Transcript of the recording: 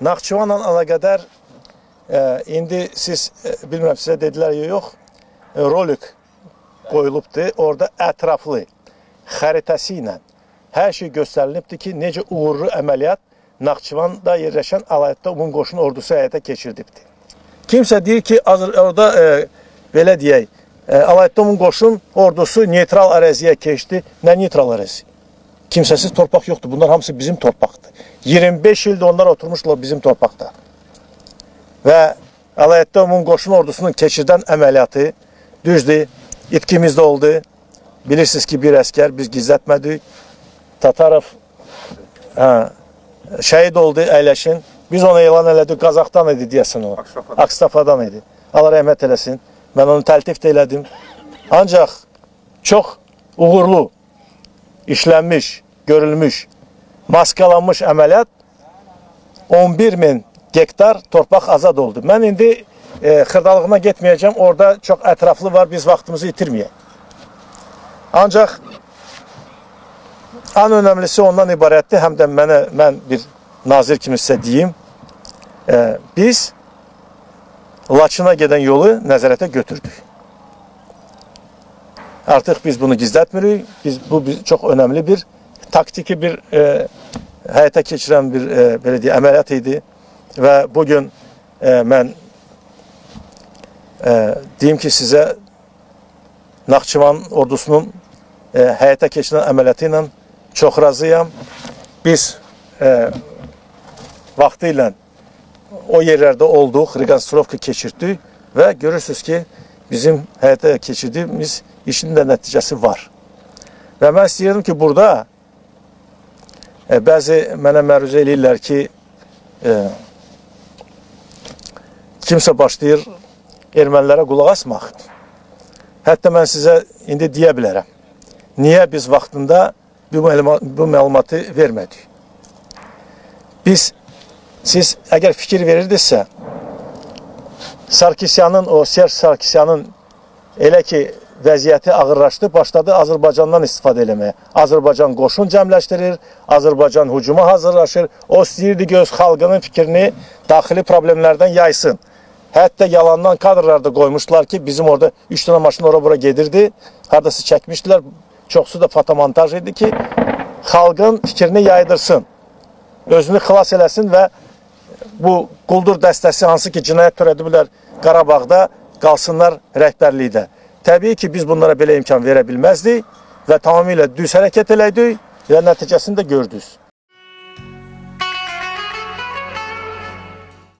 Naxçıvanla əlaqədar e, indi siz e, bilmirəm sizə dedilər ya yox, e, rolik qoyulubdur. Orada ətraflı xəritəsi ilə hər şey göstərilibdir ki, necə uğurlu əməliyyat Naxçıvanda yerləşən Əlayətdə Umum Qoşun ordusu həyata keçirdibdir. Kimsə deyir ki, orada e, belə deyək, e, Əlayətdə Umum Qoşun ordusu neytral əraziyə keçdi. Nə neytral ərazi? Kimsəsiz torpaq yoxdur. Bunlar hamısı bizim torpaqdır. 25 ildir onlar oturmuşlar bizim torpaqda. Və Əlayətdə Umum Qoşun ordusunun keçirdən əməliyyatı düzdür, itkimizdə oldu. Bilirsiniz ki, bir əskər biz gizlətmədik. Tatarov hə, şəhid oldu, əyləşin. Biz onu elan elədik, Qazaxdan idi deyəsən o. Aksafadan. Aksafadan idi. Allah rəhmət eləsin. Mən onu təltif də elədim. Ancaq çox uğurlu, işlənmiş, görülmüş, maskalanmış əməliyyat 11 min gektar torpaq azad oldu. Mən indi e, xırdalığına getməyəcəm. Orada çox ətraflı var. Biz vaxtımızı itirməyək. Ancaq ən önəmlisi ondan ibarətdir. Həm də mənə mən bir nazir kimi sizə deyim. E, biz Laçına gedən yolu nəzarətə götürdük. Artıq biz bunu gizlətmirik. Biz bu biz, çox önəmli bir taktiki bir e, həyata keçirən bir e, belə deyək əməliyyat idi və bu gün e, mən e, deyim ki sizə Naxçıvan ordusunun e, həyata keçirilən əməliyyatı ilə çox razıyam. Biz e, vaxtı ilə o yerlərdə olduq, rekonstruksiya keçirdik və görürsünüz ki, bizim həyata keçirdiyimiz işin də nəticəsi var. Və mən istəyirəm ki, burada e, bəzi mənə məruzə eləyirlər ki, e, kimsə başlayır ermənilərə qulaq asmaq. Hətta mən sizə indi deyə bilərəm. Niyə biz vaxtında bu, məlumat, bu məlumatı vermədik? Biz, siz əgər fikir verirdinizsə, Sarkisyanın, o Serj Sarkisyanın elə ki, vəziyyəti ağırlaşdı, başladı Azərbaycandan istifadə eləməyə. Azərbaycan qoşun cəmləşdirir, Azərbaycan hücuma hazırlaşır. O istəyirdi ki, öz xalqının fikrini daxili problemlərdən yaysın. Hətta yalandan kadrlarda qoymuşdular ki, bizim orada 3 dənə maşın ora-bura gedirdi. Hardası çəkmişdilər. Çoxsu da fotomontaj idi ki, xalqın fikrini yaydırsın. Özünü xilas eləsin və bu quldur dəstəsi hansı ki, cinayət törədiblər Qarabağda qalsınlar rəhbərlikdə. Təbii ki, biz bunlara belə imkan verə bilməzdik və tamamilə düz hərəkət eləydik və nəticəsini də gördünüz.